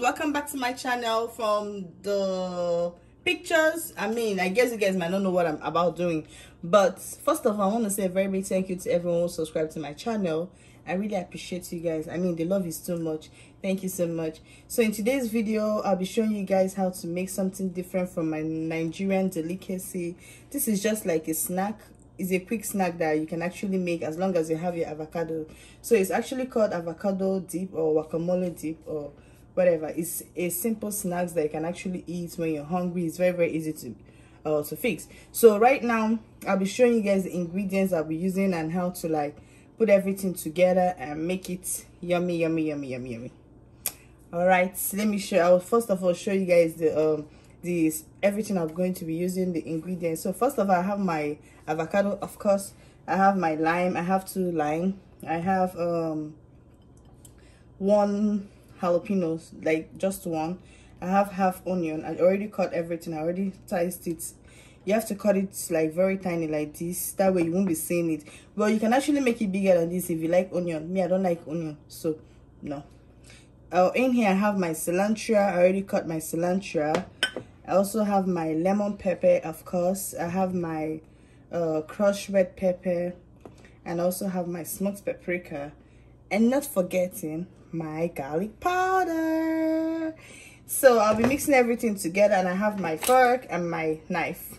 welcome back to my channel from the pictures. I mean i guess you guys might not know what i'm about doing. But first of all i want to say a very big thank you to everyone who subscribed to my channel. I really appreciate you guys. I mean the love is too much. Thank you so much. So in today's video i'll be showing you guys how to make something different from my nigerian delicacy. This is just like a snack. Is a quick snack that you can actually make as long as you have your avocado. So it's actually called avocado dip or guacamole dip or whatever. It's a simple snacks that you can actually eat when you're hungry. It's very very easy to uh, to fix. So right now i'll be showing you guys the ingredients i'll be using and how to like put everything together and make it yummy yummy yummy yummy yummy. All right let me show i'll first of all show you guys the um this everything i'm going to be using the ingredients. So first of all i have my avocado of course. I have my lime. I have two lime. I have um one jalapenos like just one. I have half onion. I already cut everything. I already sliced it. You have to cut it like very tiny like this. That way you won't be seeing it. Well you can actually make it bigger than this if you like onion. Me i don't like onion so no. Uh, in here i have my cilantro. I already cut my cilantro. I also have my lemon pepper of course. I have my uh, crushed red pepper. And also have my smoked paprika and not forgetting my garlic powder. So i'll be mixing everything together and i have my fork and my knife.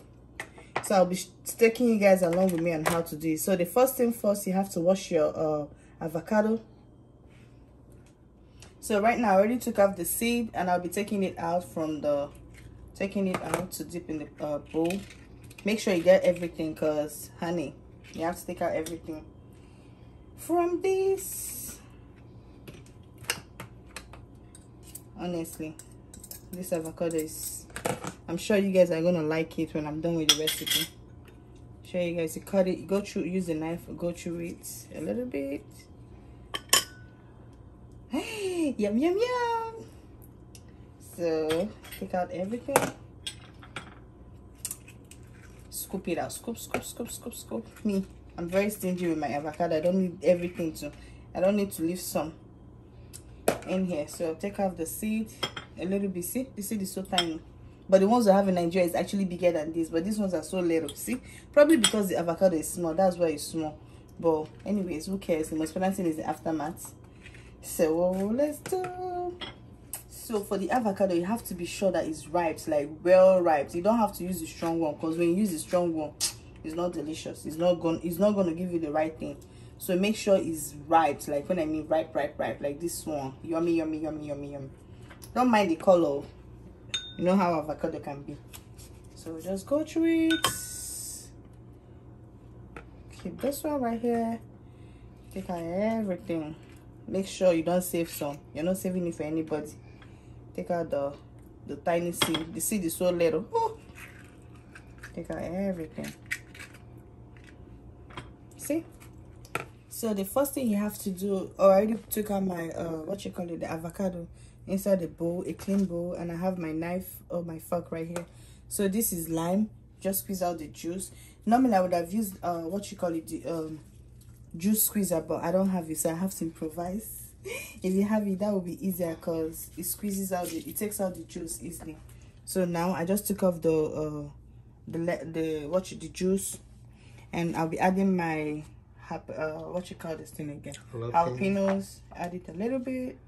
So i'll be taking you guys along with me on how to do it. So the first thing first you have to wash your uh, avocado. So right now i already took off the seed and i'll be taking it out from the taking it out to dip in the uh, bowl. Make sure you get everything because honey you have to take out everything from this. Honestly this avocado is i'm sure you guys are gonna like it when i'm done with the recipe. Show you guys you cut it go through use the knife go through it a little bit. Hey yum yum yum. So take out everything. Scoop it out scoop scoop scoop scoop scoop. Me i'm very stingy with my avocado. I don't need everything to i don't need to leave some in here. So I'll take off the seed a little bit. See the seed is so tiny. But the ones I have in Nigeria is actually bigger than this but these ones are so little. See probably because the avocado is small that's why it's small. But anyways who cares? The most important thing is the aftermath. So let's do. So for the avocado you have to be sure that it's ripe like well ripe you don't have to use the strong one because when you use the strong one it's not delicious. It's not gonna it's not going to give you the right thing. So make sure it's ripe like when i mean ripe ripe ripe like this one. Yummy yummy yummy yummy yummy. Don't mind the color. You know how avocado can be. So just go through it. Keep this one right here. Take out everything. Make sure you don't save some. You're not saving it for anybody. Take out the the tiny seed. The seed is so little. Oh. take out everything see so the first thing you have to do i already took out my uh what you call it the avocado inside the bowl a clean bowl and i have my knife or my fork right here. So this is lime. Just squeeze out the juice. Normally i would have used uh what you call it the um juice squeezer but i don't have it so i have to improvise. If you have it that will be easier because it squeezes out the, it takes out the juice easily. So now i just took off the uh the the what you, the juice and i'll be adding my uh, what you call this thing again? Jalapenos. Add it a little bit.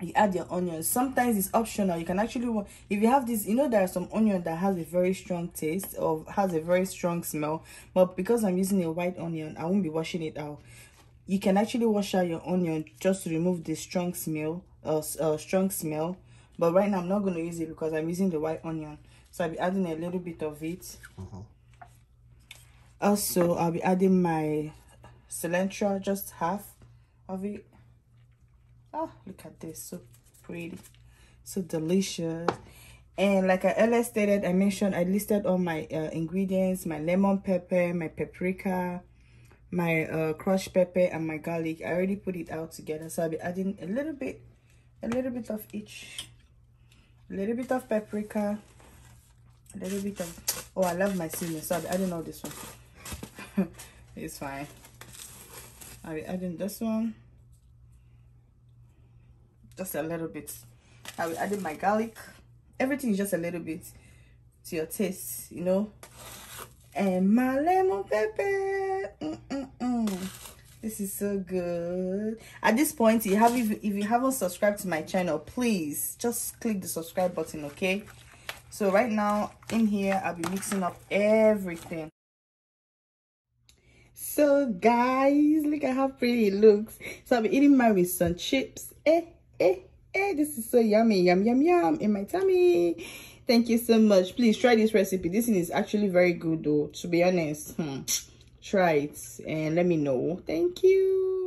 You add your onions. Sometimes it's optional. You can actually, if you have this, you know, there are some onion that has a very strong taste or has a very strong smell. But because I'm using a white onion, I won't be washing it out. You can actually wash out your onion just to remove the strong smell, uh, uh strong smell. But right now, I'm not going to use it because I'm using the white onion. So I'll be adding a little bit of it. Uh -huh also i'll be adding my cilantro just half of it. Oh look at this so pretty so delicious. And like i earlier stated i mentioned i listed all my uh, ingredients my lemon pepper my paprika my uh, crushed pepper and my garlic. I already put it out together so i'll be adding a little bit a little bit of each. A little bit of paprika a little bit of oh i love my seasoning so i'll be adding all this one it's fine. I'll be adding this one. just a little bit I'll be adding my garlic everything is just a little bit to your taste you know and my lemon pepper mm -mm -mm. this is so good at this point you have if, if you haven't subscribed to my channel please just click the subscribe button okay so right now in here i'll be mixing up everything so guys look at how pretty it looks. So be eating mine with some chips. Eh eh eh this is so yummy. Yum yum yum in my tummy. Thank you so much. Please try this recipe. This thing is actually very good though to be honest. Hmm. try it and let me know. Thank you